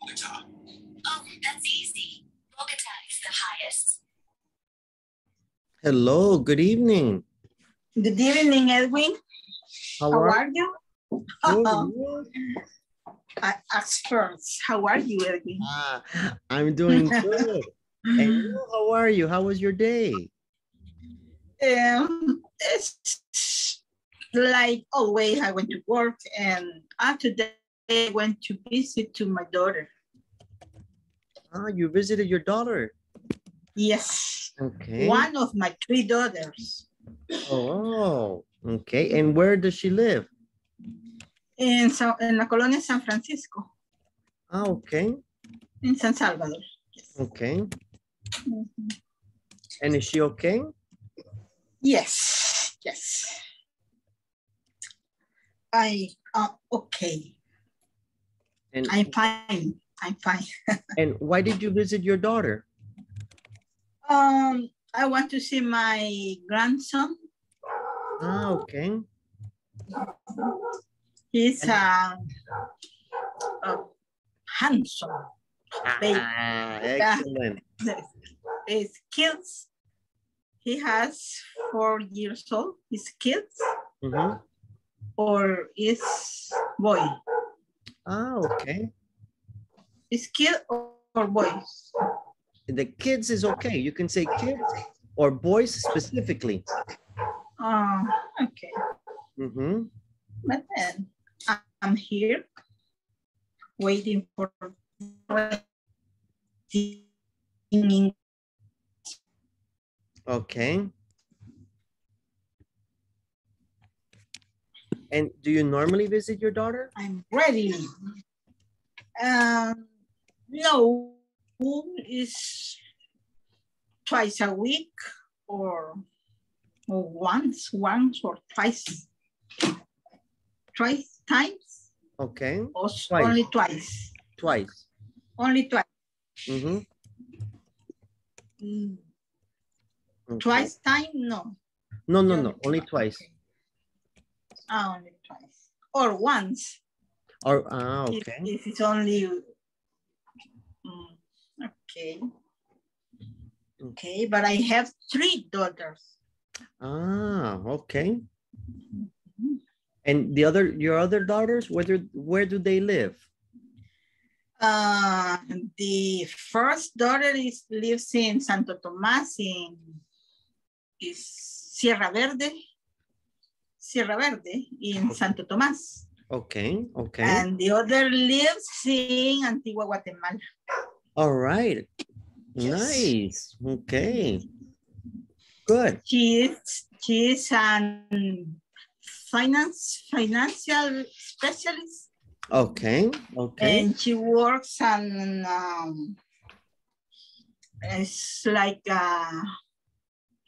Bogota. Oh, that's easy. Bogota is the highest. Hello, good evening. Good evening, Edwin. How How are are you? you? I ask first. How are you, Edwin? Ah, I'm doing good. And you, how are you? How was your day? Um, it's like always, I went to work and after today I went to visit to my daughter. Ah, you visited your daughter. Yes, Okay. one of my three daughters Oh, okay. And where does she live? in, Sa- in la colonia San Francisco, Ah, okay. in San Salvador. Okay. Mhm. And is she okay? Yes, yes. I, uh, okay, And I'm fine, I'm fine. and why did you visit your daughter? Um, I want to see my grandson. Ah, okay. He's uh, uh, handsome. Baby. Ah, excellent. His kids. He has four years old. His kids Mhm. or is boy. Ah, okay. Is kid or, boys? The kids is okay. You can say kids or boys specifically. Uh, okay. Mm-hmm. But then I'm here waiting for. Okay. And do you normally visit your daughter? I'm ready. Um, no, is twice a week or, or once, once or twice. Twice times Okay, or Twice. only twice? twice. Only twice. Mm-hmm. Mm, Okay. Twice time? No. No, no, no, only twice. Ah, only twice. Or once. Or, ah, if- okay. If it's only. Mm, okay. Okay, but I have three daughters. Ah, okay. And the other, your other daughters, whether, where do they live? Uh, the first daughter is lives in Santo Tomas in is Sierra Verde, Sierra Verde in Santo Tomas, Okay, okay. and the other lives in Antigua, Guatemala. All right. Yes. Nice. Okay. Good. She is she is an finance financial specialist, Okay, okay. and she works on um, it's like a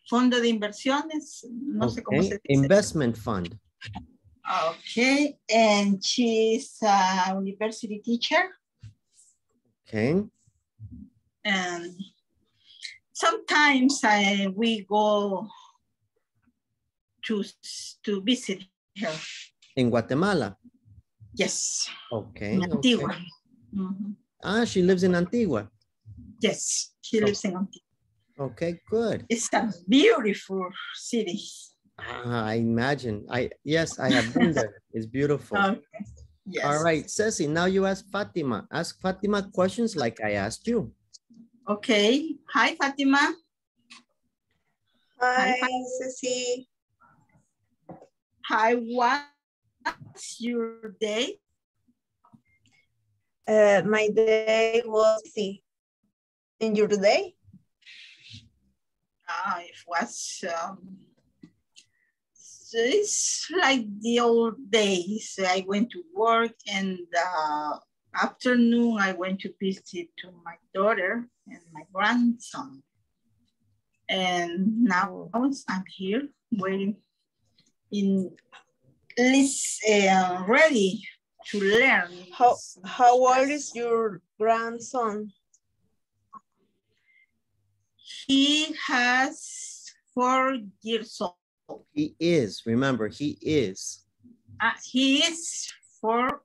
fondo de inversiones, no sé cómo se dice. Investment fund. Okay, and she's a university teacher, Okay. and sometimes I we go to to visit her. In Guatemala. Yes, Okay. in okay. Antigua. Mhm. Ah, she lives in Antigua. Yes, she lives in Antigua. Okay, good. It's a beautiful city. Ah, I imagine. I yes, I have been there. It's beautiful. Okay. Yes. All right, Ceci, now you ask Fatima. Ask Fatima questions like I asked you. Okay. Hi, Fatima. Hi, Hi. Ceci. Hi, what's your day? Uh, my day was busy. And your day? It was um, it's like the old days. I went to work and uh, afternoon I went to visit to my daughter and my grandson. And now I'm here waiting in least uh, ready to learn. How how old is your grandson? He has four years old. He is, remember, he is. Uh, he is four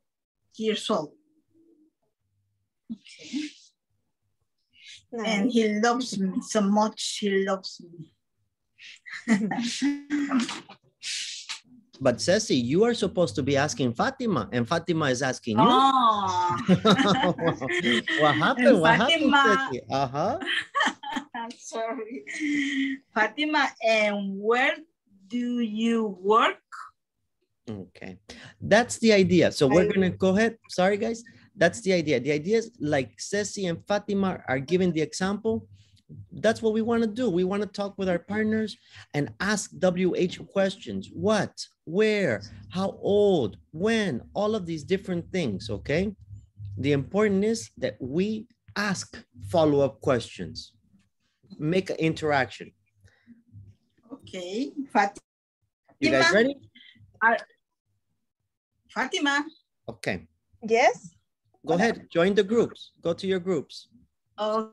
years old. Okay. And he loves me so much. He loves me. But Ceci, you are supposed to be asking Fatima and Fatima is asking you. Oh, what happened? What happened, Ceci? Uh-huh. I'm sorry. Fatima, and where do you work? Okay, that's the idea. So we're gonna go ahead. Sorry, guys. That's the idea. The idea is like Ceci and Fatima are giving the example. That's what we want to do. We want to talk with our partners and ask WH questions. What, where, how old, when, all of these different things, okay? The important is that we ask follow-up questions. Make an interaction. Okay, Fatima. You guys ready? Fatima. Okay, Yes? go ahead. Join the groups. Go to your groups. Oh,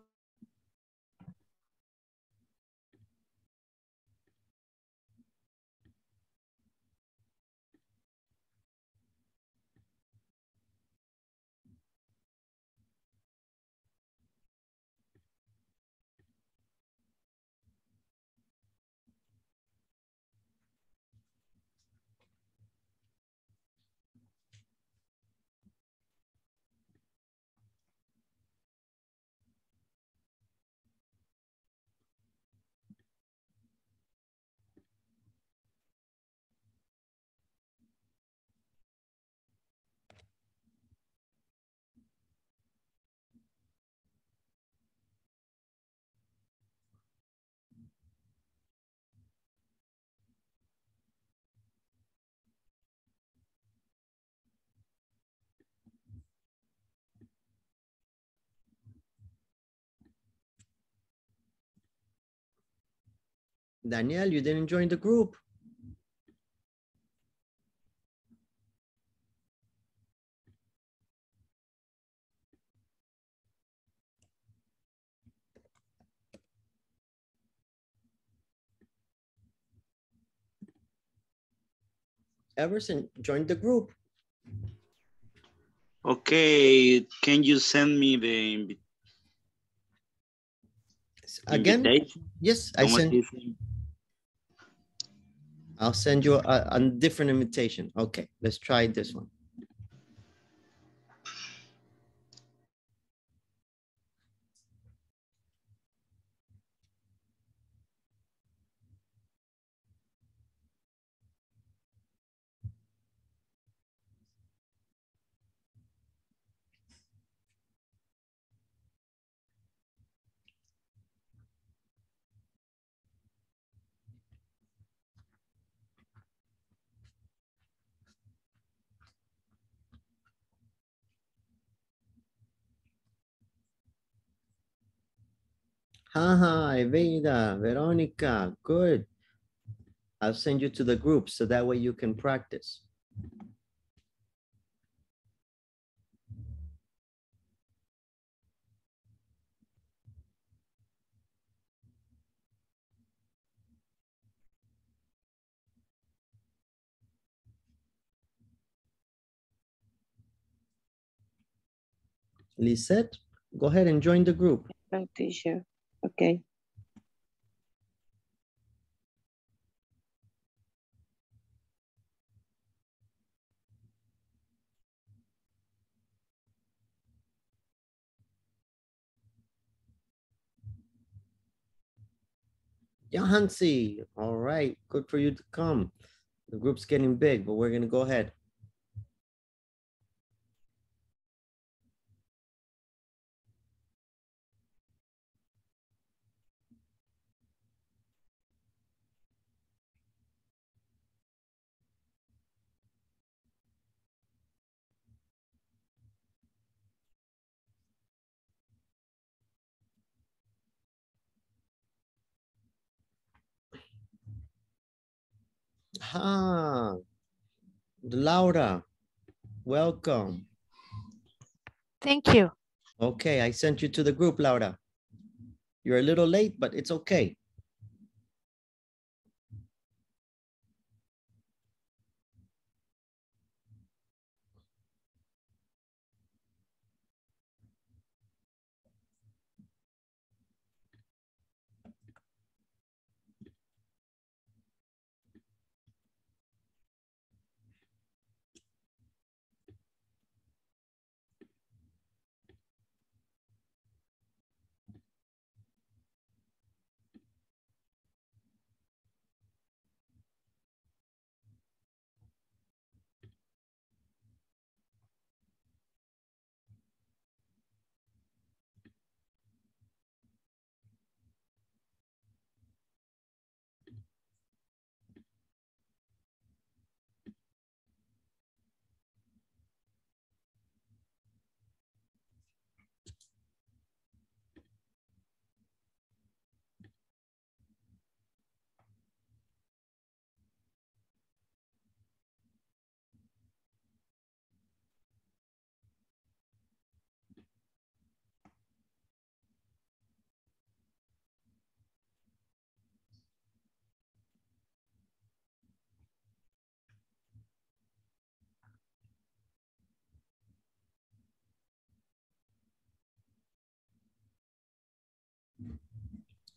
Danielle, you didn't join the group. Everson, join the group. Okay, can you send me the invi- Again, invitation? yes, I sent? I'll send you a, a different invitation. Okay, let's try this one. Hi, Vida, Veronica, good. I'll send you to the group so that way you can practice. Lisette, go ahead and join the group. Oh, teacher. Okay. Johansi, all right, good for you to come. The group's getting big, but we're gonna go ahead. Ah, Laura, welcome. Thank you. Okay, I sent you to the group, Laura. You're a little late, but it's okay.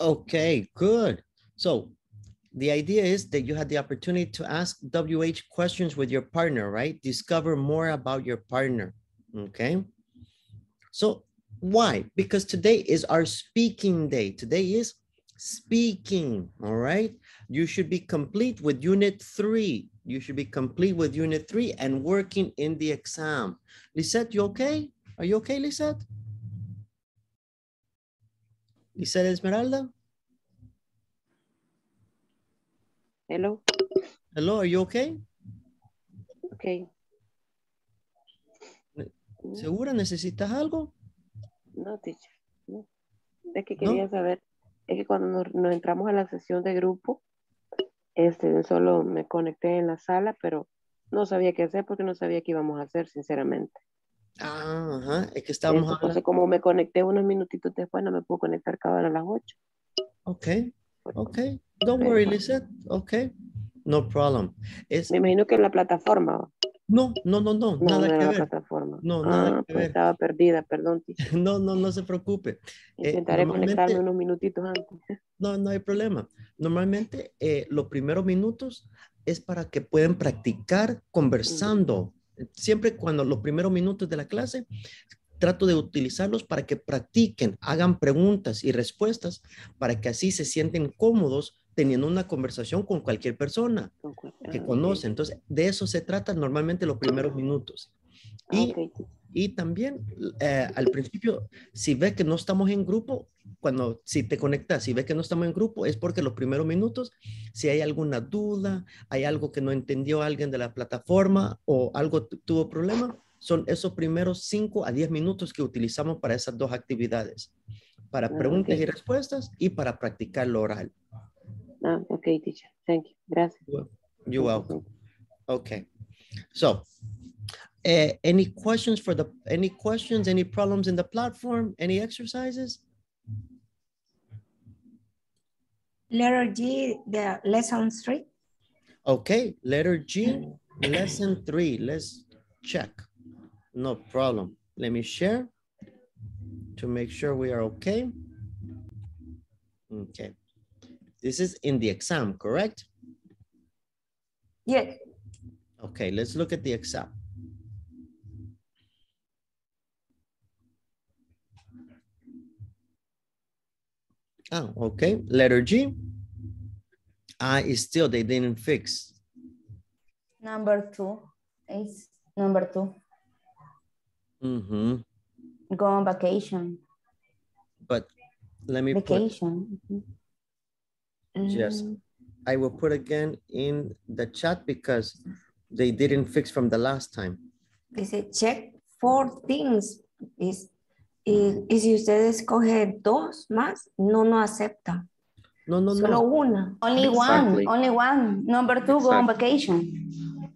Okay, good. So the idea is that you had the opportunity to ask WH questions with your partner, right? Discover more about your partner, okay? So why? Because today is our speaking day. Today is speaking, all right? You should be complete with unit three. You should be complete with unit three and working in the exam. Lisette, you okay? Are you okay, Lisette? Lisette Esmeralda? Hello, Hello, are you okay? okay. ¿Segura necesitas algo? No, teacher, no. Es que quería saber, es que cuando nos, nos entramos a la sesión de grupo, este, solo me conecté en la sala, pero no sabía qué hacer porque no sabía qué íbamos a hacer, sinceramente. Ah, ajá, es que estamos Eso, hablando. Entonces, como me conecté unos minutitos después, no me puedo conectar cada hora a las 8. Okay, okay. Don't worry, Lisette. Okay, no problem. Es, Me imagino que en la plataforma. no, no, no, no, No, nada no que la ver. plataforma. No, nada Ah, que pues ver. estaba perdida, perdón. No, no, no se preocupe. Eh, Intentaré conectarme normalmente- unos minutitos antes. No, no hay problema. Normalmente eh, los primeros minutos es para que puedan practicar conversando. Siempre cuando los primeros minutos de la clase trato de utilizarlos para que practiquen, hagan preguntas y respuestas para que así se sienten cómodos teniendo una conversación con cualquier persona que conoce. Entonces, de eso se trata normalmente los primeros minutos. Y ok, teacher. y también eh, al principio, si ves que no estamos en grupo, cuando si te conectas, si ves que no estamos en grupo, es porque los primeros minutos, si hay alguna duda, hay algo que no entendió alguien de la plataforma o algo tu- tuvo problema, son esos primeros 5 a 10 minutos que utilizamos para esas dos actividades, para Ah, preguntas y respuestas y para practicar lo oral. Ah, ok, teacher. Thank you. Gracias. You're welcome. Okay. So, uh, any questions for the, any questions, any problems in the platform, any exercises? Letter G, the lesson three. Okay, letter G, lesson three, let's check. No problem. Let me share to make sure we are okay. Okay. This is in the exam, correct? Yes. Okay, let's look at the exam. Oh, okay, letter G. I is still, they didn't fix. Number two is number two. Mm-hmm. Go on vacation. But let me put, Vacation. Mhm. Yes. Mm, I will put again in the chat because they didn't fix from the last time. Dice, check four things. Is, y, y si usted escoge dos más, no no acepta. No, no, Solo no. una. Only Exactly. one, only one. Number two, go on vacation.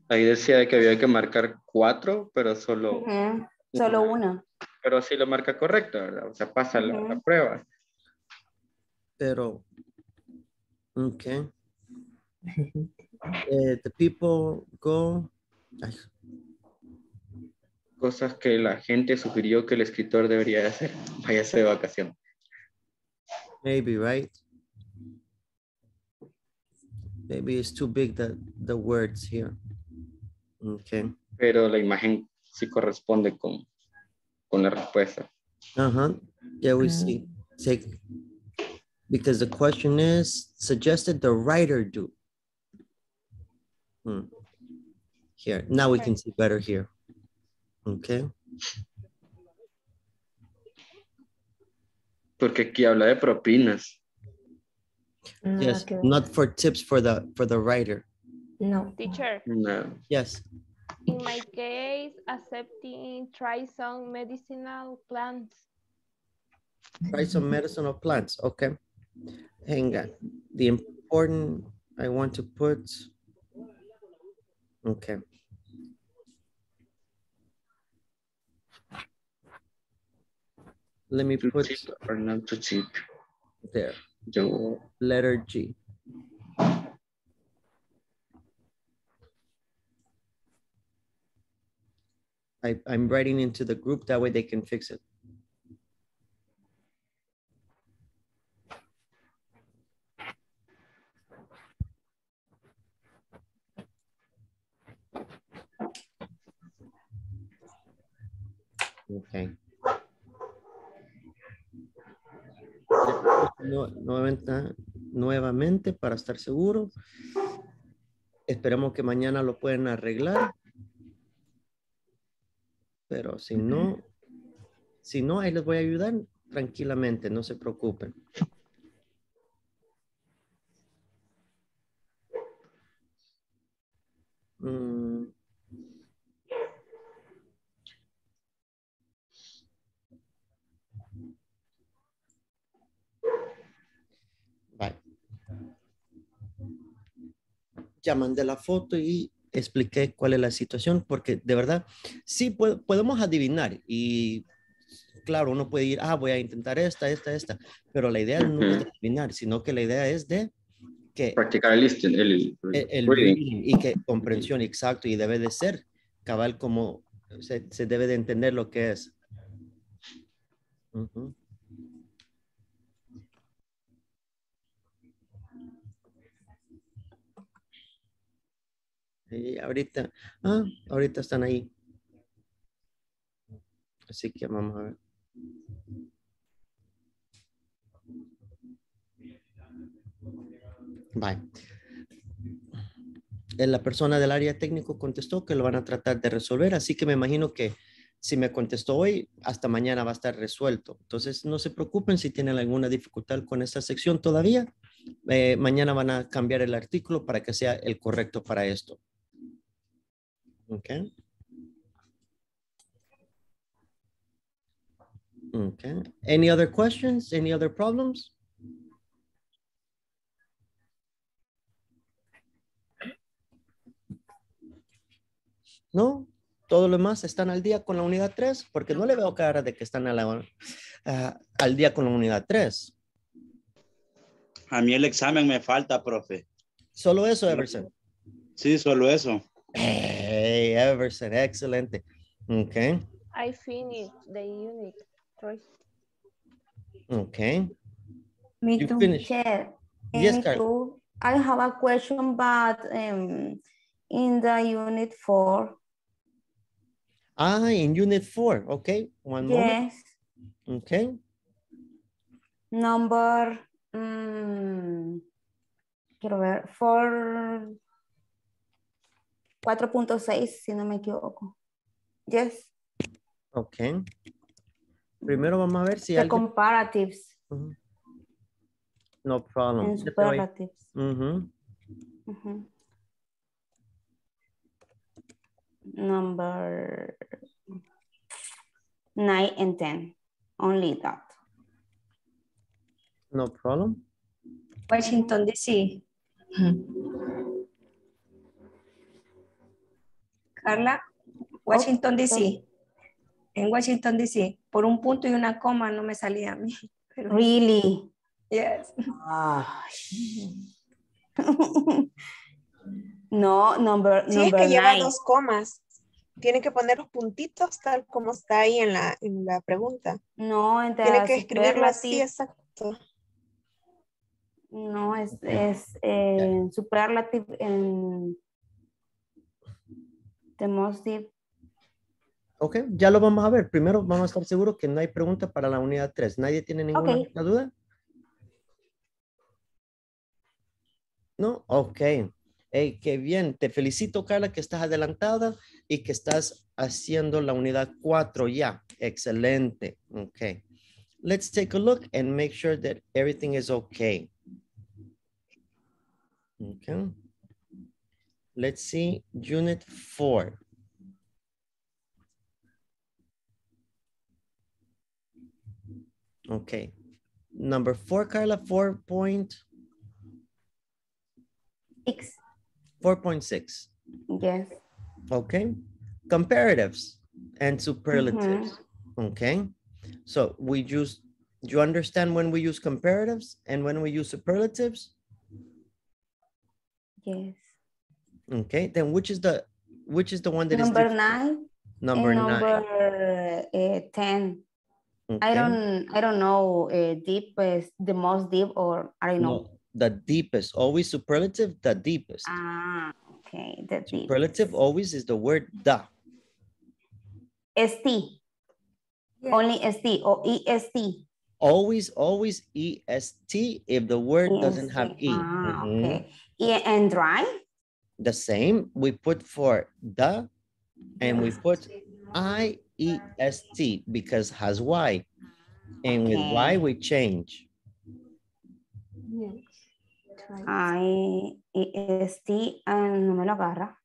Ahí decía que había que marcar cuatro, pero solo, Ujú, Solo una. pero sí lo marca correcto, ¿verdad? O sea, pasa la, la Ujú. prueba. Pero, okay. Eh, the people go, ay, Cosas que la gente sugirió que el escritor debería de hacer. Váyase de vacación. maybe, right? Maybe it's too big, the, the words here. Okay, Pero la imagen sí corresponde con, con la respuesta. uh-huh, yeah, we see, take, because the question is, suggested the writer do. Hmm. Here, now we can see better here. Okay, Porque aquí habla de propinas. Nada yes, que ver. not for tips for the, for the writer. No. Teacher, No. Yes, in my case, accepting try some medicinal plants. try some medicinal plants, okay? Hang on, the important, I want to put, okay. Let me put tip or not to cheap There. The Letter G. I, I'm writing into the group, that way they can fix it. Okay. Nu- Nuevamente, nuevamente, para estar seguro. Esperemos que mañana lo pueden arreglar. Pero si no, si no, ahí les voy a ayudar tranquilamente, no se preocupen. Mm. Vale. Ya mandé la foto y expliqué cuál es la situación, porque de verdad, sí po- podemos adivinar y claro, uno puede ir, ah, voy a intentar esta, esta, esta, pero la idea no es de adivinar, sino que la idea es de que Practicar el listening, el, el, el reading. y que comprensión exacto y debe de ser cabal como se, se debe de entender lo que es. Ujú. Y ahorita, ah, ahorita están ahí. Así que vamos a ver. Bye. Eh, La persona del área técnico contestó que lo van a tratar de resolver, así que me imagino que si me contestó hoy, hasta mañana va a estar resuelto. Entonces, no se preocupen si tienen alguna dificultad con esta sección todavía. Eh, mañana van a cambiar el artículo para que sea el correcto para esto. Okay. Okay. Any other questions? Any other problems? ¿No? Todo lo demás están al día con la unidad 3, porque no le veo cara de que están a la- al día con la unidad 3. A mí el examen me falta, profe. Solo eso, Everson. Sí, solo eso. Hey, Everson, excellent. Okay, I finished the unit three. okay. Me You too. finished. Chair. Eh, Yes, me Carl. I have a question, but um, in the unit four, Ah, in unit 4, okay. One moment. yes, Okay, number, mm, quiero ver, four, 4.6, si no me equivoco. Yes, okay. Primero vamos a ver si the alguien... comparatives. No problem. voy- superlatives. Number nine and 10, only that. No problem. Washington, D.C. Carla, Washington, D.C. En Washington, D.C. Por un punto y una coma no me salía a mí. pero- Really? Yes. No, number, Sí, es number que lleva nine. dos comas. Tiene que poner los puntitos tal como está ahí en la, en la pregunta. No, en Tiene the que escribirlo así, exacto. No, es, es en superlative en the most deep. Ok, ya lo vamos a ver. Primero vamos a estar seguros que no hay pregunta para la unidad 3. ¿Nadie tiene ninguna duda? ¿No? Ok. Hey, qué bien. Te felicito, Carla, que estás adelantada y que estás haciendo la unidad 4 ya. Excelente. Ok. Let's take a look and make sure that everything is okay. Okay. Let's see unit 4. Okay. Number four, Carla, four point, Six. four point six. Yes. Okay. Comparatives and superlatives. Mm-hmm. Okay. So we use, do you understand when we use comparatives and when we use superlatives? Yes. Okay. Then which is the, which is the one that is Number different? nine. Number and nine. number uh, ten. I don't I don't know uh, deep the most deep or I don't know. No, the deepest, always superlative, the deepest. Ah, okay. The deep. Superlative always is the word the. ST. Only ST or EST. Always, always EST if the word doesn't have E. Ah, Mhm. okay. E- And dry? The same, we put for the, and we put I-E-S-T because has Y. And with Y, we change. I, EST, ah, no me lo agarra.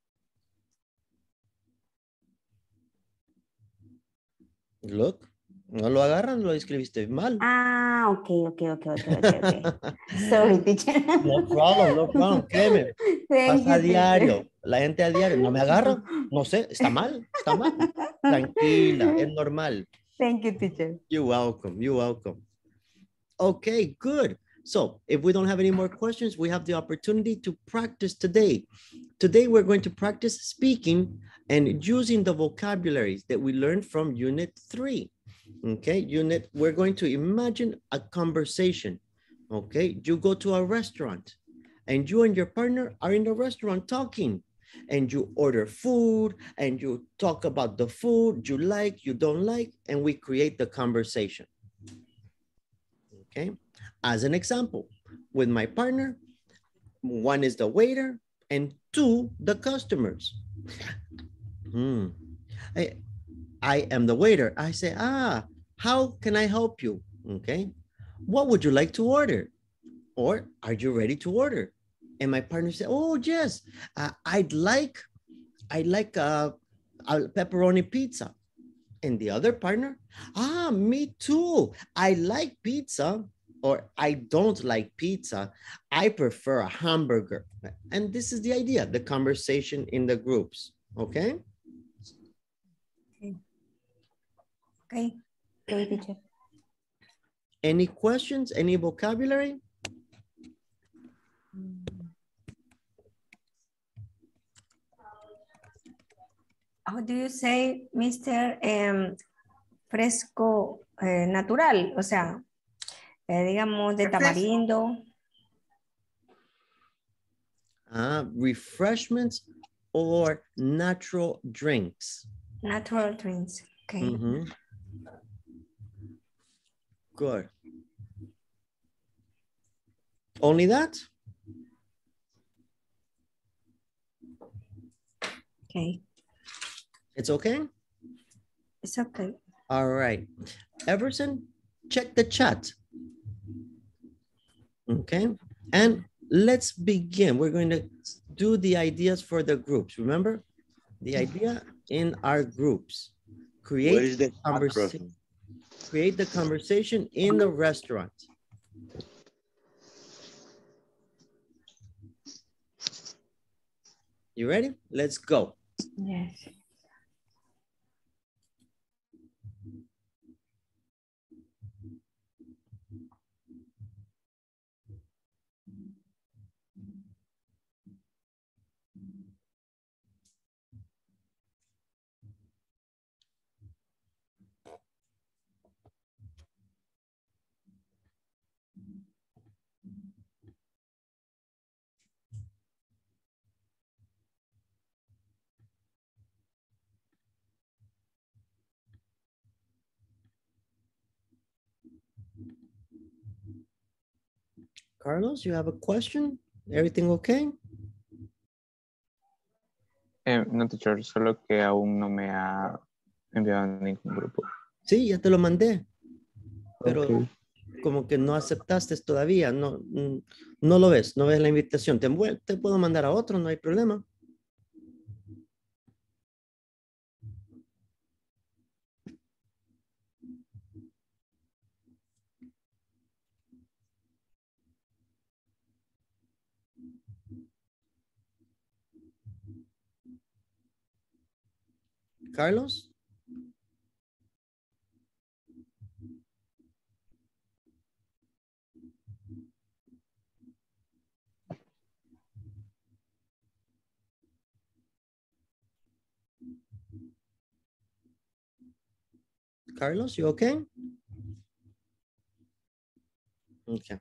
Look, no lo agarran, lo escribiste mal. Ah, ok, ok, ok, ok, ok, ok. Sorry, teacher. No problem, no problem, créeme. Thank Pasa a diario, la gente a diario, no me agarra, no sé, está mal, está mal. Tranquila, es normal. Thank you, teacher. You're welcome, you're welcome. Okay, good. So if we don't have any more questions, we have the opportunity to practice today. Today, we're going to practice speaking and using the vocabularies that we learned from unit three. Okay, unit, we're going to imagine a conversation. Okay, you go to a restaurant and you and your partner are in the restaurant talking and you order food and you talk about the food you like, you don't like, and we create the conversation. Okay, as an example, with my partner, one is the waiter and two, the customers. Hmm. I am the waiter. I say, ah, how can I help you? Okay. What would you like to order? Or are you ready to order? And my partner said, oh, yes, uh, I'd like, I'd like a, a pepperoni pizza. And the other partner, ah, me too. I like pizza or I don't like pizza. I prefer a hamburger. And this is the idea, the conversation in the groups, okay? Okay. Okay, teacher. Any questions, any vocabulary? How do you say, Mr. em, fresco eh, natural? O sea, eh, digamos de tamarindo. Uh, refreshments or natural drinks. Natural drinks. Okay. Mhm. Good. Only that? Okay. It's okay? It's okay. All right. Everson, check the chat. Okay. And let's begin. We're going to do the ideas for the groups. Remember? The idea in our groups. Create Where is the chat, conversation. Create the conversation in the restaurant. You ready? Let's go. Yes. Carlos, you have a question? Everything okay? Eh, no, teacher, solo que aún no me ha enviado ningún grupo. Sí, ya te lo mandé. Pero Ok. como que no aceptaste todavía, no, no lo ves, no ves la invitación. Te, te puedo mandar a otro, no hay problema. Carlos? Carlos, you okay? Okay.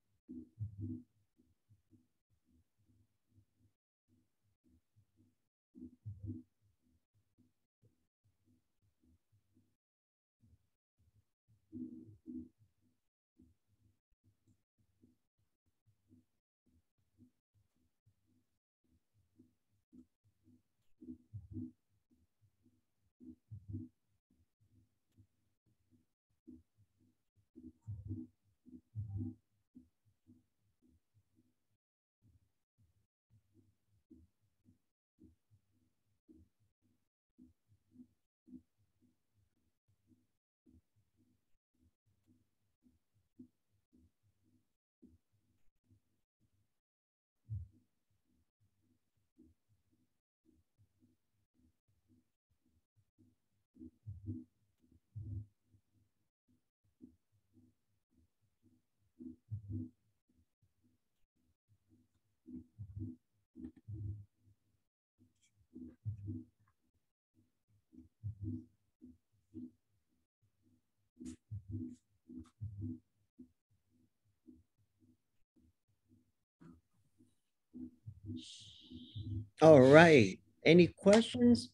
All right. Any questions?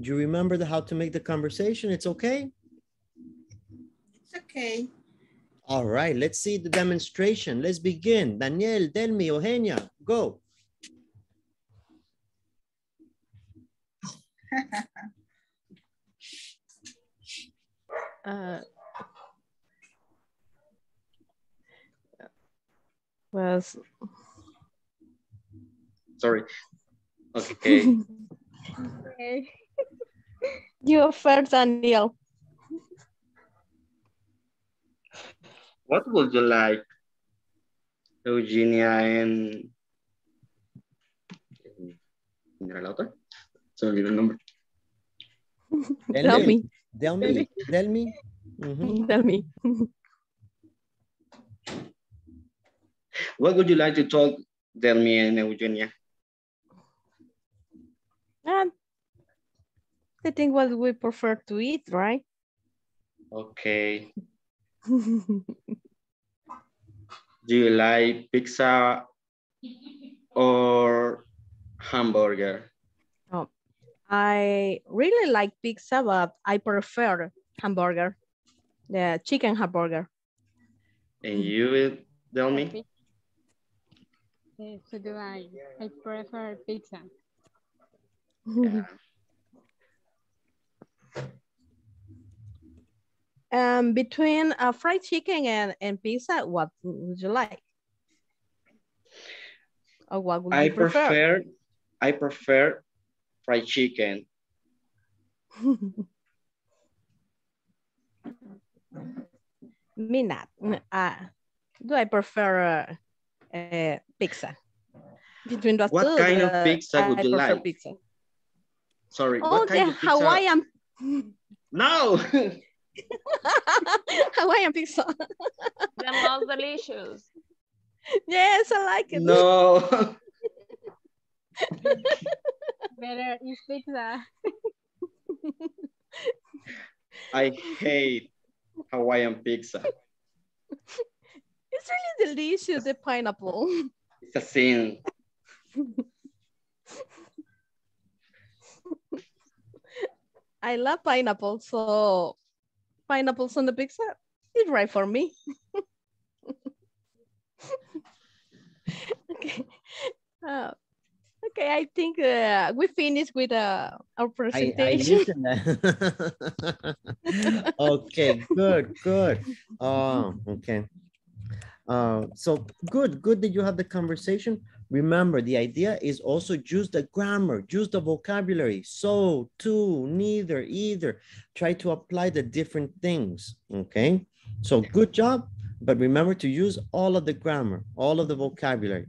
Do you remember the, how to make the conversation? It's okay? It's okay. All right, let's see the demonstration. Let's begin. Daniel, Delmi, Eugenia, go. Uh, was Sorry. Okay. okay. you first, Daniel. What would you like, Eugenia and... ¿Quién era la otra? Se me olvidó el nombre. Delmi. Delmi. Delmi. Mhm. Tell me. What would you like to talk, Delmi and Eugenia? And I think what we prefer to eat, right? Okay. Do you like pizza or hamburger? Oh, I really like pizza, but I prefer hamburger, the chicken hamburger. And you, Delmi? Yes, so do I. I prefer pizza. Um, between uh, fried chicken and, and pizza, what would you like? Or what would I you prefer? prefer, I prefer fried chicken. Me not. Uh, do I prefer uh, uh, pizza? Between those What two, kind of uh, pizza would I you like? Pizza. Sorry, Oh, what kind the of pizza? Hawaiian, No! Hawaiian pizza. The most delicious. Yes, I like it. no! Better is pizza. I hate Hawaiian pizza. It's really delicious, the pineapple. It's a sin. I love pineapple, so pineapples on the pizza is right for me. okay. Uh, okay, I think uh, we finished with uh, our I, I presentation. okay, good, good. Oh, okay. Uh, so good, good that you have the conversation. Remember, the idea is also use the grammar, use the vocabulary. So, to, neither, either. Try to apply the different things, okay? So good job, but remember to use all of the grammar, all of the vocabulary.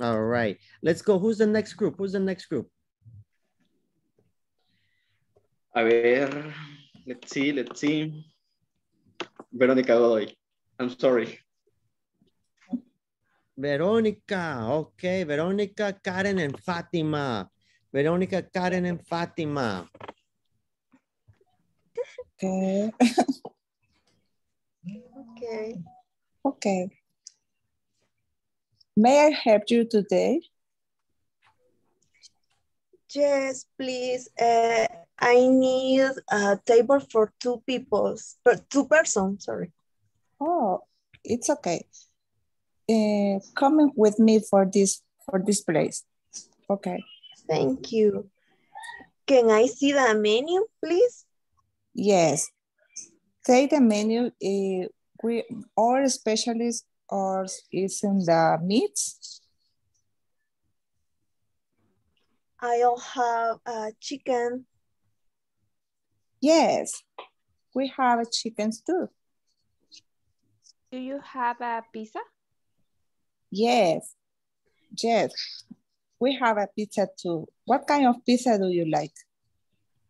All right, let's go. Who's the next group? Who's the next group? A ver, let's see, let's see. Verónica Godoy. I'm sorry. Verónica, okay. Verónica, Karen, and Fatima. Verónica, Karen, and Fatima. Okay. Okay. Okay. May I help you today? Yes, please. Uh, I need a table for two people, per two persons, sorry. Oh, it's okay. Uh, come with me for this for this place. Okay. Thank you. Can I see the menu, please? Yes. Take the menu. Uh, we all specialists are is in the meats. I'll have a chicken. Yes, we have a chicken stew. Do you have a pizza? Yes, yes, we have a pizza too. What kind of pizza do you like?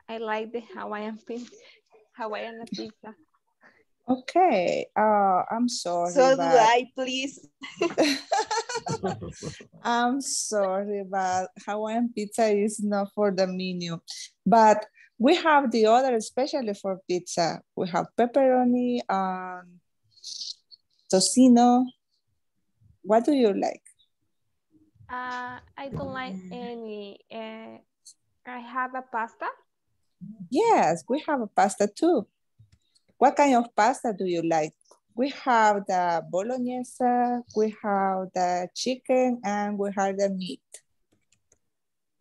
I like the Hawaiian pizza. Hawaiian pizza. Okay, uh, I'm sorry. So do I, please. I'm sorry, but Hawaiian pizza is not for the menu. But we have the other, especially for pizza. We have pepperoni, um, tocino. What do you like? Uh, I don't like any. Uh, I have a pasta. Yes, we have a pasta too. What kind of pasta do you like? We have the bolognese, we have the chicken, and we have the meat.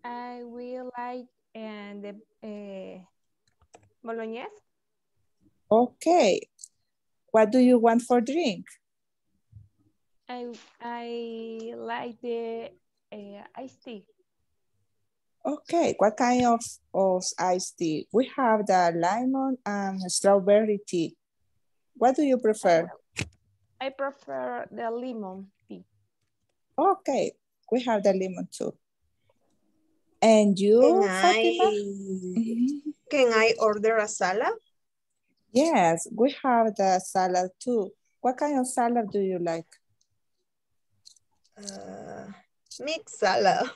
I will like and the uh, bolognese. Okay. What do you want for drink? I I like the uh, iced tea. Okay, what kind of, of iced tea? We have the lemon and strawberry tea. What do you prefer? I prefer the lemon tea. Okay, we have the lemon too. And you, Can Fatima? I, can I order a salad? Yes, we have the salad too. What kind of salad do you like? Uh, mixed salad.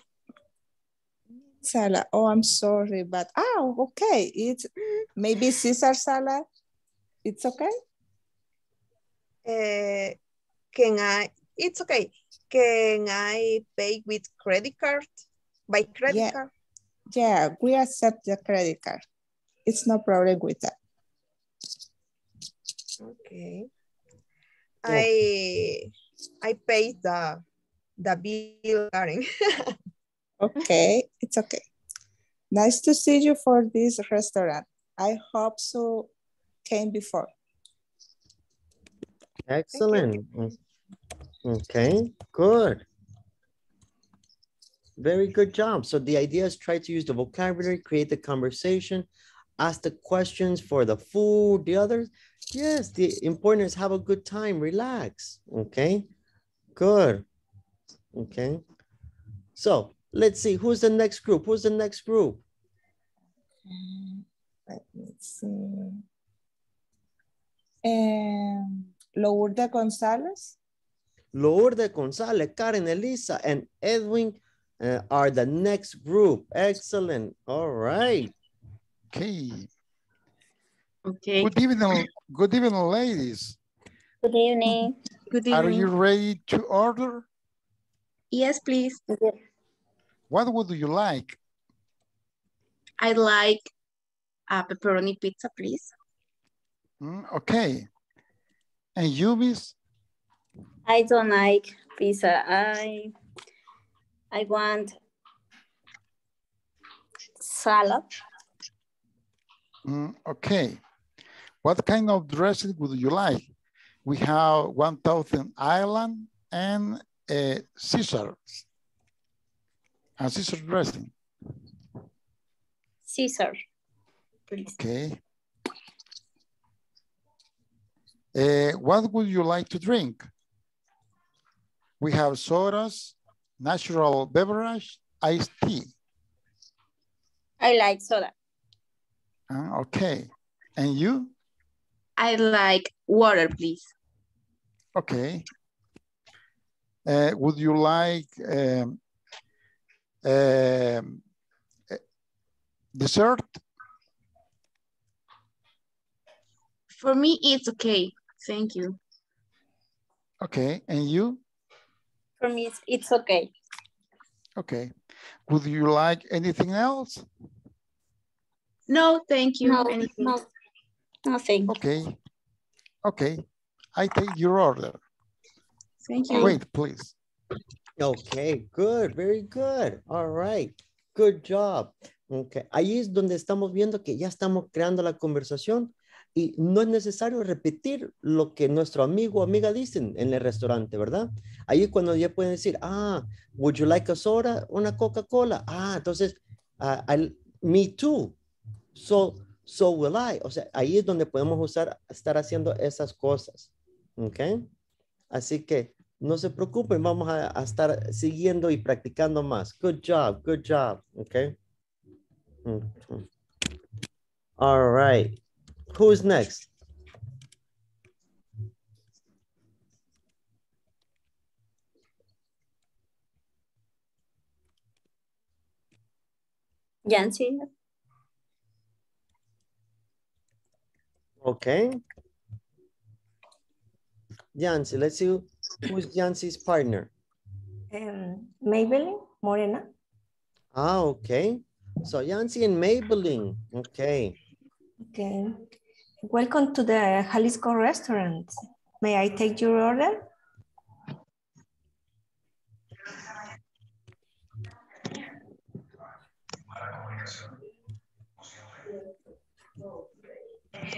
Salad. Oh, I'm sorry, but oh, okay. It's maybe Caesar salad. It's okay. Uh, can I, it's okay. Can I pay with credit card? By credit Yeah. card? Yeah, we accept the credit card. It's no problem with that. Okay. I, I paid the, the bill, Karen. Okay, it's okay. Nice to see you for this restaurant. I hope so came before. Excellent. Mm. Okay, good. Very good job. So the idea is try to use the vocabulary, create the conversation, ask the questions for the food, the others. Yes, the important is have a good time, relax. Okay, good. Okay. So let's see, who's the next group? Who's the next group? Let me see. Um, Lourdes Gonzalez. Lourdes Gonzalez, Karen Elisa, and Edwin uh, are the next group. Excellent. All right. Okay. Okay. Good evening, good evening, ladies. Good evening. Good evening. Are you ready to order? Yes, please. What would you like? I'd like a pepperoni pizza, please. Mm, okay. And you, miss? I don't like pizza. I I want salad. Mm, okay. What kind of dressing would you like? we have 1000 island and uh, scissors. And scissor dressing. Caesar. Please. Okay. Uh, what would you like to drink? We have sodas, natural beverage, iced tea. I like soda. Uh, okay. And you? I like water, please. Okay. Uh, would you like um, um, dessert? For me, it's okay. Thank you. Okay. And you? For me, it's, it's okay. Okay. Would you like anything else? No, thank you. No, Anything. no. Nothing. Okay. Okay. I take your order. Thank you. Wait, please. Okay, good, very good. All right, good job. Okay, ahí es donde estamos viendo que ya estamos creando la conversación y no es necesario repetir lo que nuestro amigo o amiga dicen en el restaurante, ¿verdad? Ahí es cuando ya pueden decir, ah, would you like a soda? Una Coca-Cola. Ah, entonces, ah, I'll- me too. So, so will I. O sea, ahí es donde podemos usar, estar haciendo esas cosas. ¿Ok? Así que no se preocupen, vamos a, a estar siguiendo y practicando más. Good job, good job. Okay. Mhm. All right. Who's next? Yancy. Okay. Yancy, let's see who's Yancy's partner. Um, Maybelline Morena. Ah, okay. So Yancy and Maybelline. Okay. Okay. Welcome to the Jalisco restaurant. May I take your order?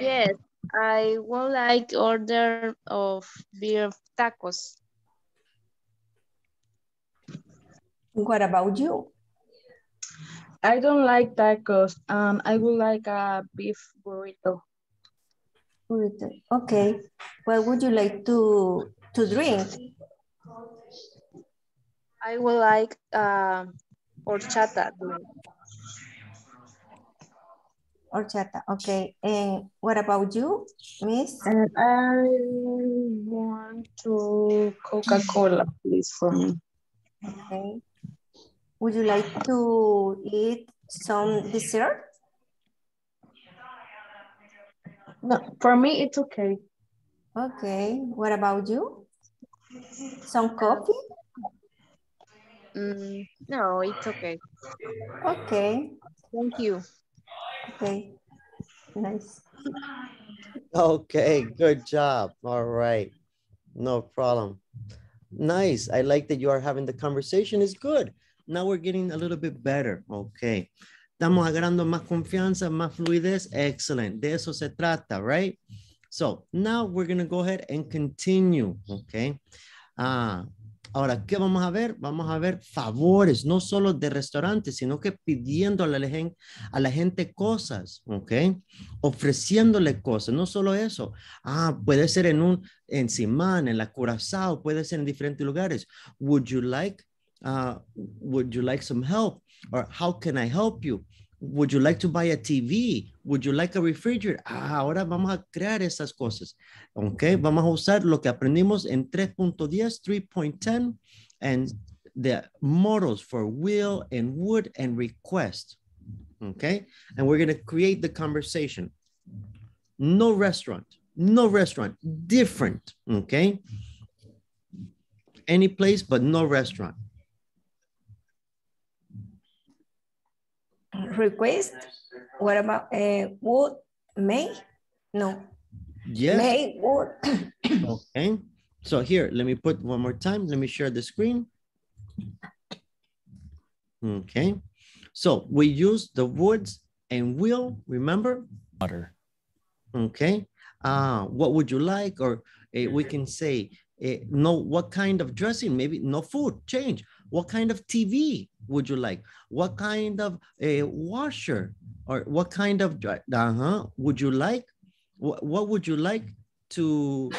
Yes, I would like order of beer tacos. What about you? I don't like tacos. Um, I would like a beef burrito. Burrito. Okay. What would you like to to drink? I would like uh, horchata. Horchata. Okay. And what about you, Miss? And I want to Coca-Cola, please, for me. Okay. Would you like to eat some dessert? No, for me, it's okay. Okay. What about you? Some coffee? Mm, no, it's okay. Okay. Thank you. Okay. Nice. Okay, good job. All right. No problem. Nice. I like that you are having the conversation. It's good. Now we're getting a little bit better. Okay. Estamos agarrando más confianza, más fluidez. Excellent. De eso se trata, right? So now we're going to go ahead and continue. Okay. Ah, ahora, ¿qué vamos a ver? Vamos a ver favores, no solo de restaurantes, sino que pidiendo a la, gente cosas, ¿ok? Ofreciéndole cosas, no solo eso. Ah, puede ser en un, en Simán, en la Curazao, puede ser en diferentes lugares. Would you like, uh, would you like some help? Or how can I help you? Would you like to buy a TV? Would you like a refrigerator? Ah, ahora vamos a crear esas cosas. Ok, vamos a usar lo que aprendimos en 3.10, 3.10, and the models for will and would and request. Okay, and we're going to create the conversation. No restaurant, no restaurant, different. Okay, any place but no restaurant. Request? What about uh, would? May? No. Yes. May, would. Okay. So here, let me put one more time. Let me share the screen. Okay. So we use the woods and will, remember? Water. Okay. Uh, what would you like? Or eh, we can say, eh, no, what kind of dressing? Maybe no food, change. What kind of TV would you like? What kind of a washer or what kind of dry- uh-huh, would you like? What, what would you like to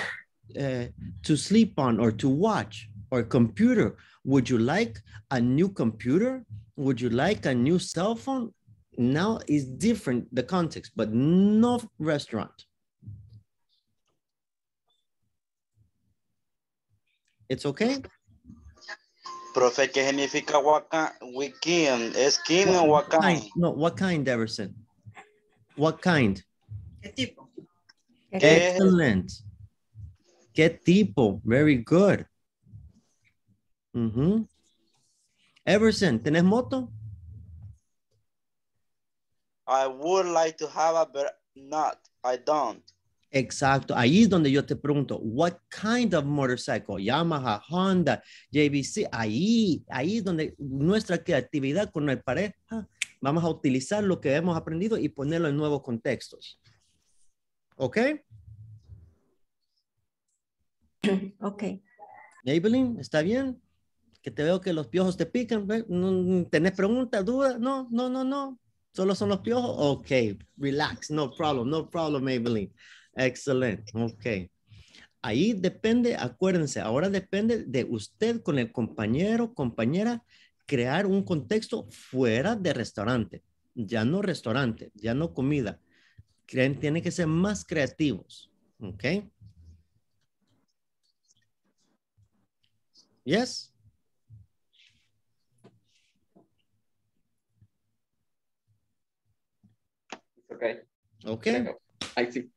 uh, to sleep on or to watch or computer? Would you like a new computer? Would you like a new cell phone? Now is different the context, but no restaurant. It's okay? Profe, ¿qué significa waka, weekend? ¿Es kin o What wakan? kind? No, what kind, Everson? What kind? ¿Qué tipo? Excellent. ¿Qué tipo? Very good. Mm-hmm. Ujú. Everson, ¿tenés moto? I would like to have a but not. I don't. Exacto. Ahí es donde yo te pregunto, what kind of motorcycle? Yamaha, Honda, JVC. Ahí, ahí es donde nuestra creatividad con la pareja, vamos a utilizar lo que hemos aprendido y ponerlo en nuevos contextos. ¿Ok? Ok. Evelyn, ¿está bien? Que te veo que los piojos te pican. ¿Tenés preguntas, dudas? No, no, no, no. ¿Solo son los piojos? Ok, relax, no problem, no problem, Evelyn. Excelente, ok. Ahí depende, acuérdense, ahora depende de usted con el compañero, compañera, crear un contexto fuera de restaurante. Ya no restaurante, ya no comida. Creen, tienen que ser más creativos, ok. Yes. Okay. Okay. I see.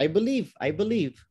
I believe, I believe.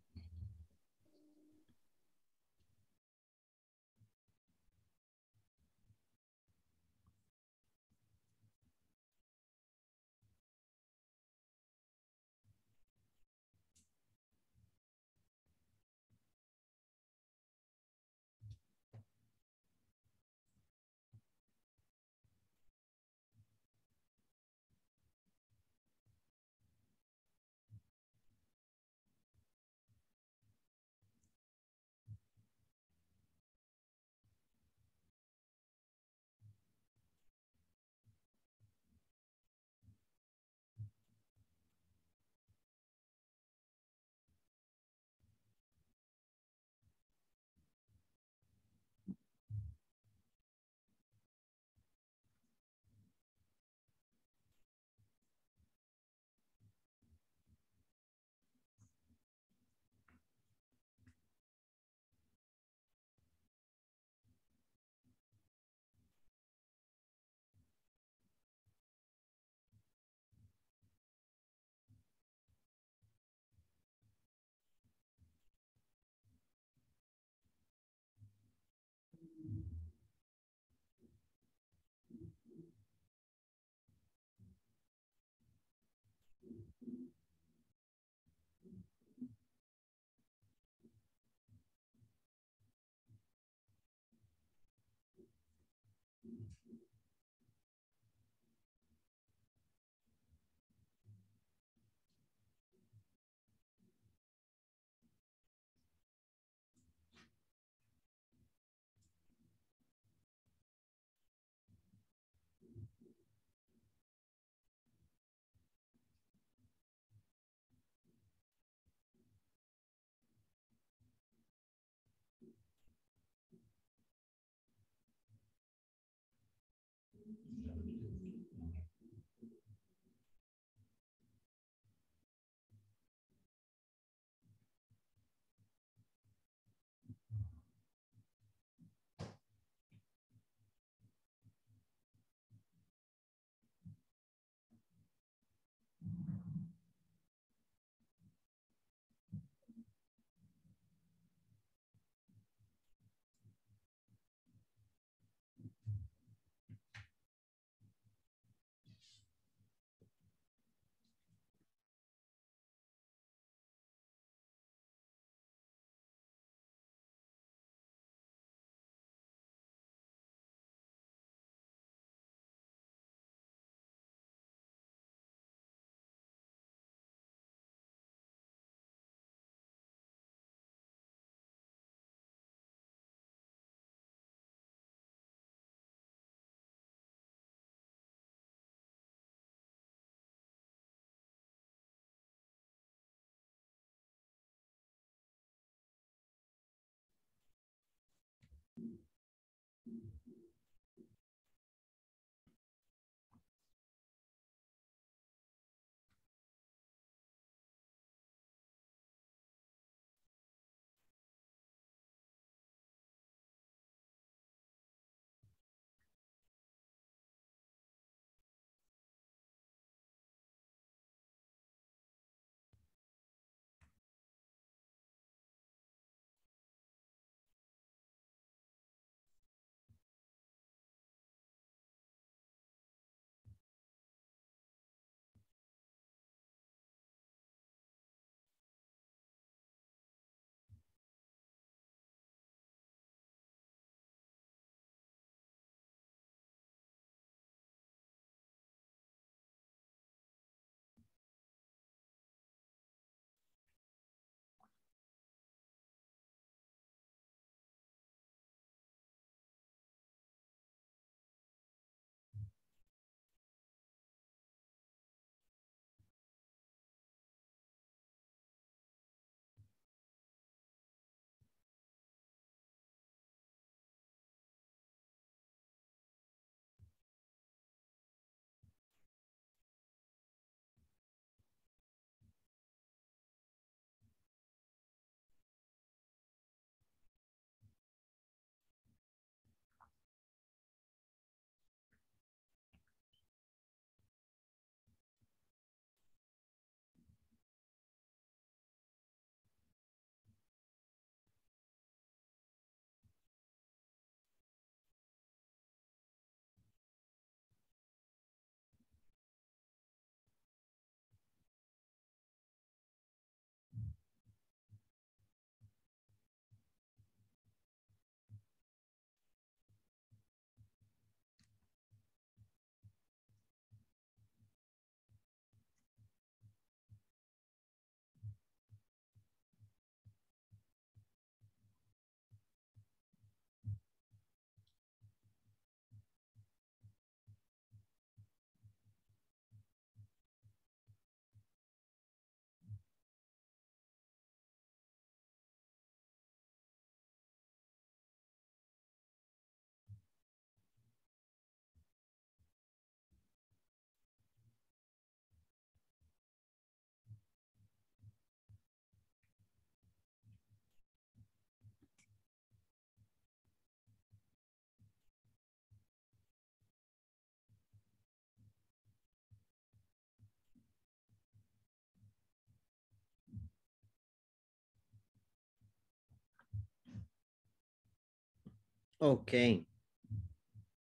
Okay.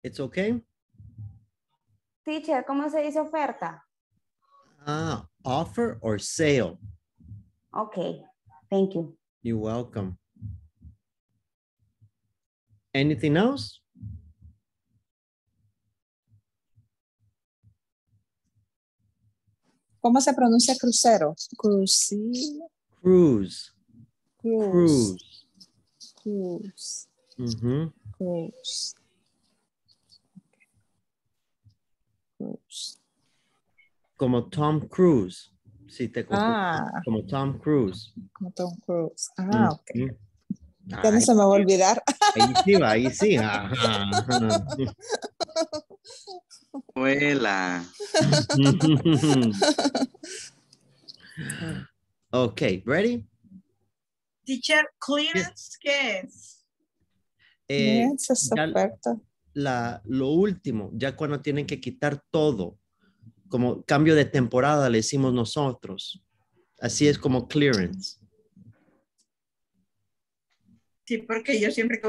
It's okay? Teacher, ¿cómo se dice oferta? Ah, offer or sale. Okay, thank you. You're welcome. Anything else? ¿Cómo se pronuncia crucero? Cruci- Cruise. Cruise. Cruise. Cruise. Como Tom Cruise. Si te. Ah. Como Tom Cruise. Como Tom Cruise. Ah, ok. Ya no se me va a olvidar. Ahí sí va, ahí sí. Ajá, ajá. Abuela. okay, ready? Teacher, clearance, ¿qué es? Eh, es la, lo último, ya cuando tienen que quitar todo, como cambio de temporada le decimos nosotros. Así es como clearance. Sí, porque yo siempre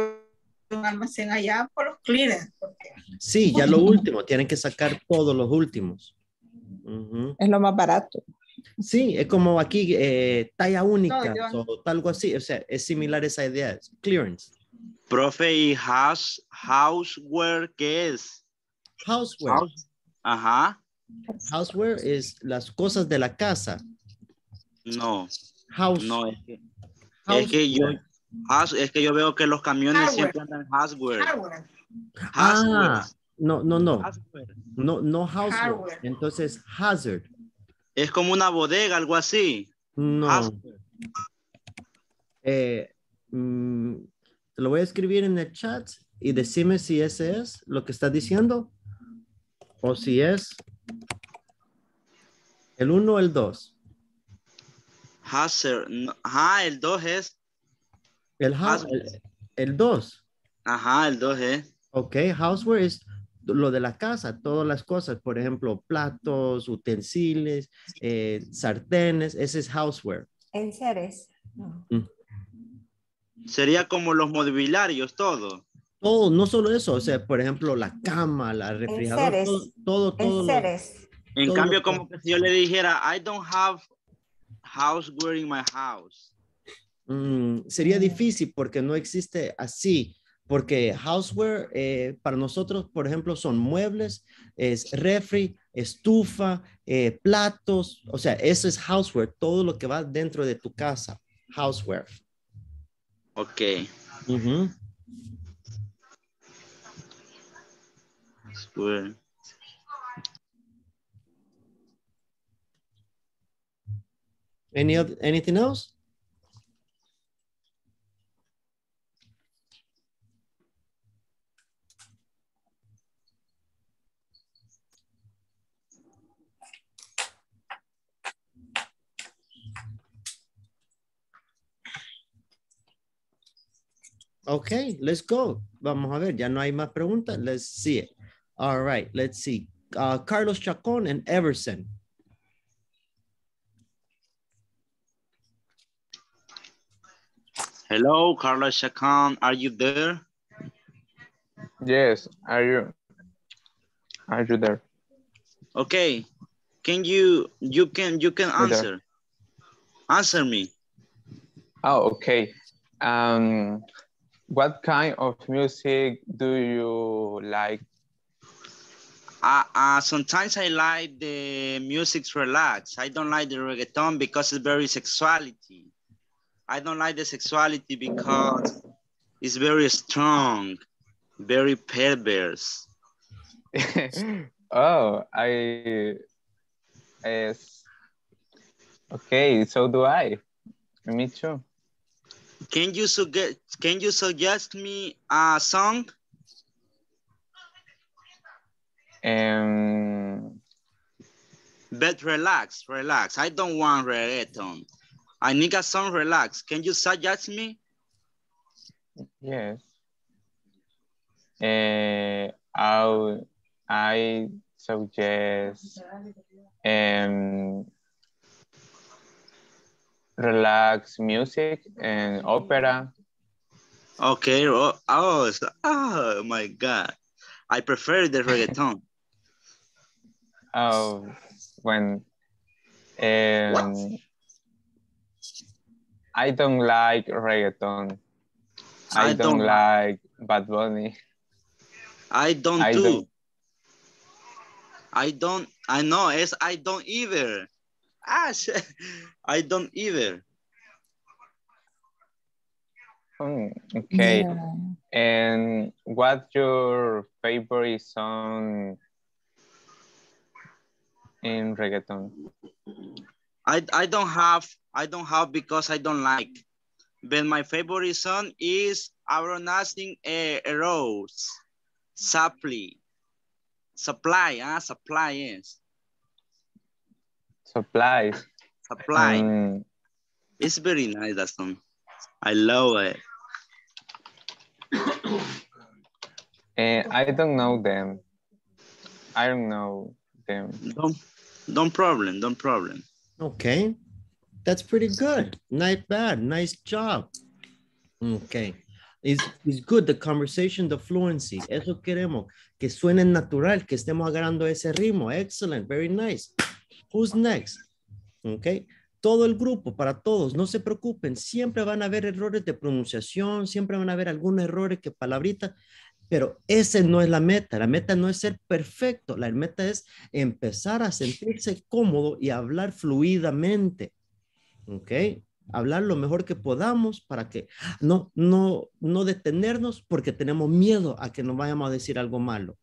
un almacén allá por los clearance. Porque... Sí, ya lo último, tienen que sacar todos los últimos. Ujú. Es lo más barato. Sí, es como aquí eh, talla única yo- o algo así, o sea, es similar esa idea, es clearance. Profe, ¿y house, houseware qué es? Houseware. House- Ajá. Houseware es las cosas de la casa. No. House. No, es que, es que yo, house- es que yo veo que los camiones Hardware. siempre andan houseware. Hardware. Ah, no, no, no. Houseware. No, no houseware. Hardware. Entonces, hazard. Es como una bodega, algo así. No. Eh, mm, te lo voy a escribir en el chat y decime si ese es lo que estás diciendo o si es el uno o el dos. Hazard. no, Ajá, el 2 es. El, hou- Houseware. el, el dos. Ajá, el 2 es. Ok, houseware es lo de la casa, todas las cosas, por ejemplo, platos, utensilios, eh, sartenes, ese es houseware. En seres. No. Sería como los mobiliarios, todo. Todo, no solo eso, o sea, por ejemplo, la cama, la refrigeradora, seres. todo, todo, todo En lo- seres. En Todo cambio, lo- como que si yo le dijera, I don't have houseware in my house. Mm, sería difícil porque no existe así, porque houseware eh, para nosotros, por ejemplo, son muebles, es refri, estufa, eh, platos, o sea, eso es houseware, todo lo que va dentro de tu casa, houseware. Ok. Ujú. Houseware. Any other, anything else? Okay, let's go. Vamos a ver, ya no hay más preguntas. Let's see it. All right, let's see. Uh, Carlos Chacon and Everson. Hello, Carlos Chacon. Are you there? Yes, are you are you there? Okay. Can you you can you can answer? Answer me. Oh, okay. Um, what kind of music do you like? Uh, uh, sometimes I like the music relax. I don't like the reggaeton because it's very sexuality. I don't like the sexuality because it's very strong, very perverse. oh, I yes. Okay, so do I. Me too. Can you suggest can you suggest me a song? Um, But relax, relax. I don't want reggaeton. I need a song relax. Can you suggest me? yes. Uh, I I suggest um relax music and opera. Okay. Oh, oh, oh my God. I prefer the reggaeton. Oh, when um, I don't like reggaeton. I, I don't, don't- like Bad Bunny. I don't I do. don't- I don't. I know. It's I don't either. Ah, shit. I don't either. Hmm, okay. Yeah. And what's your favorite song in reggaeton? I I don't have. I don't have because I don't like. But my favorite song is Aronasting a, a Rose. Supply. Supply. Ah, supply yes. Supplies. Supply. Um, It's very nice that song. I love it. and I don't know them. I don't know them. Don't don't problem. Don't problem. Okay. That's pretty good. Not bad. Nice job. Okay. It's, it's good, the conversation, the fluency. Eso queremos. Que suene natural, que estemos agarrando ese ritmo. Excellent. Very nice. Who's next? Okay. Todo el grupo, para todos, no se preocupen. Siempre van a haber errores de pronunciación, siempre van a haber algunos errores que palabrita, pero ese no es la meta. La meta no es ser perfecto. La meta es empezar a sentirse cómodo y hablar fluidamente. ¿ok? Hablar lo mejor que podamos para que no, no, no detenernos porque tenemos miedo a que nos vayamos a decir algo malo.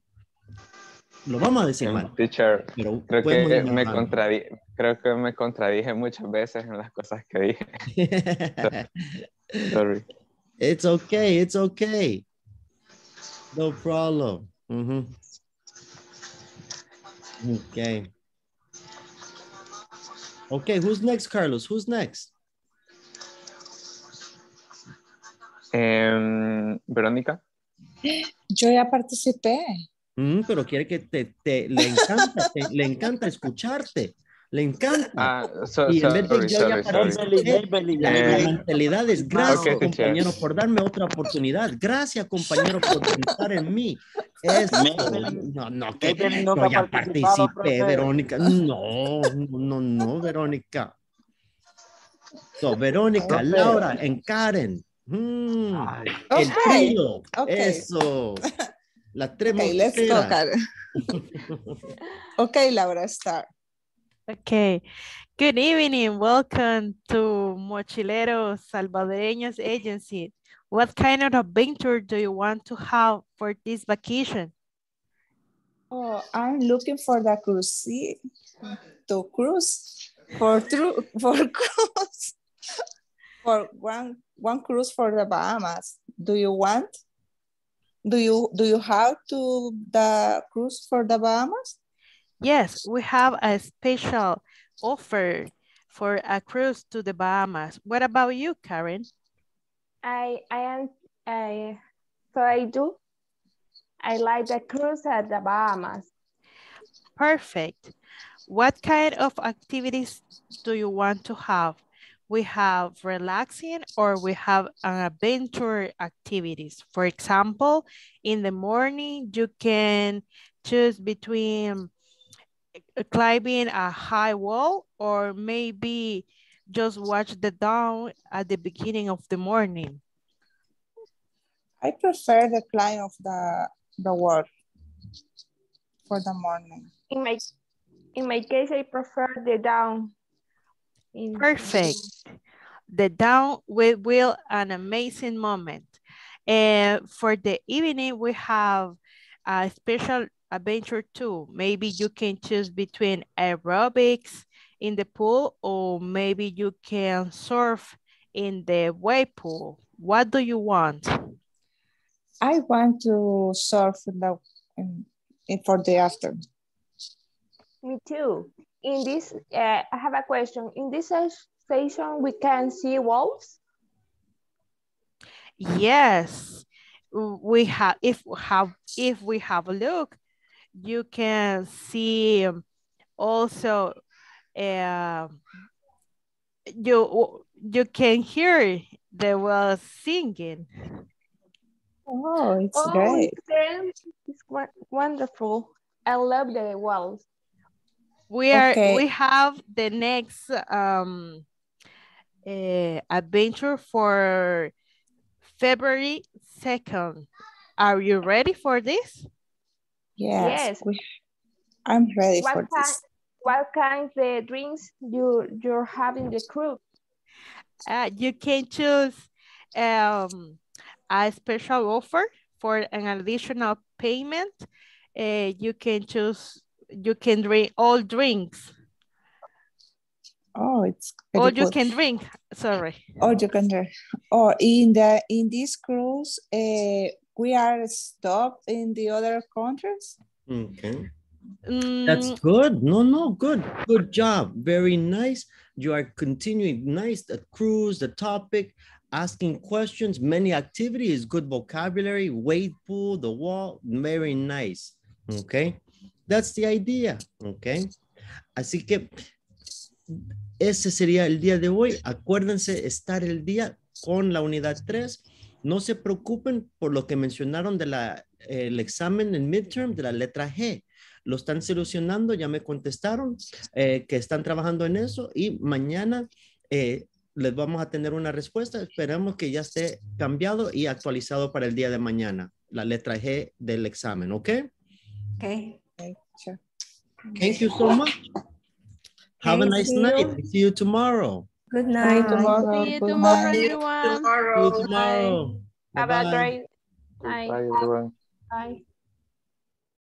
Lo vamos a decir Um, mal, Teacher, pero creo que, me contradi creo que me contradije muchas veces en las cosas que dije. Sorry. It's okay, it's okay. No problem. Ujú. Okay. Okay, who's next, Carlos? Who's next? Em, Verónica. Yo ya participé. Mm, pero quiere que te, te- le encanta, te- le encanta escucharte. Le encanta. Ah, so- y en vez de sorry, yo ya sorry, sorry. participé, la, Eh, mentalidad es gracias, ok, teacher. compañero, por darme otra oportunidad. Gracias, compañero, por pensar en mí. Eso. No, no, que yo nunca ya participé, profe. Verónica. No, no, no, no, Verónica. So, Verónica, Profe. Laura, en Karen. Mm, el trío. Eso. Las tres Okay, let's go. Karen. okay, Laura, start. Okay. Good evening. Welcome to Mochileros Salvadoreños Agency. What kind of adventure do you want to have for this vacation? Oh, I'm looking for the cruise to cruise for through for cruise for one one cruise for the Bahamas. Do you want? Do you do you have to the cruise for the Bahamas? Yes, we have a special offer for a cruise to the Bahamas. What about you, Karen? I I am I so I do. I like the cruise at the Bahamas. Perfect. What kind of activities do you want to have? We have relaxing or we have an adventure activities. For example, in the morning, you can choose between climbing a high wall or maybe just watch the dawn at the beginning of the morning. I prefer the climb of the the wall for the morning. In my in my case, I prefer the down. In Perfect. The down will, will an amazing moment. And for the evening, we have a special adventure too. Maybe you can choose between aerobics in the pool or maybe you can surf in the wave pool. What do you want? I want to surf in the in, in for the afternoon. Me too. In this, uh, I have a question. In this s- station, we can see wolves. Yes, we have, if we have, if we have a look, you can see um, also, uh, you, you can hear the whales singing. Oh, it's Oh, great. it's, it's wonderful. I love the walls. We are Okay. we have the next um uh, adventure for February 2nd. Are you ready for this? Yes, Yes. we, I'm ready What for kind, this. what kinds of drinks you you're having the crew? Uh, you can choose um, a special offer for an additional payment. Uh, you can choose, you can drink all drinks, Oh, it's very all you good. can drink, sorry. Oh, you can drink. Oh, in the in this cruise, uh, we are stopped in the other countries. Okay. That's Mm, good. No, no, good. Good job. Very nice. You are continuing nice. The cruise, the topic, asking questions, many activities, good vocabulary, wave pool, the wall. Very nice. Okay. That's the idea. Okay. Así que ese sería el día de hoy. Acuérdense estar el día con la unidad 3. No se preocupen por lo que mencionaron de la, el examen en midterm de la letra G. Lo están solucionando, ya me contestaron eh, que están trabajando en eso y mañana eh, les vamos a tener una respuesta. Esperamos que ya esté cambiado y actualizado para el día de mañana, la letra G del examen, ¿ok? Okay. Okay. Thank you so much. Have a nice you. night. See you tomorrow. Good See you night. tomorrow. See you Good tomorrow. See everyone. you tomorrow. Have a Bye-bye. great night. Bye, everyone. Bye.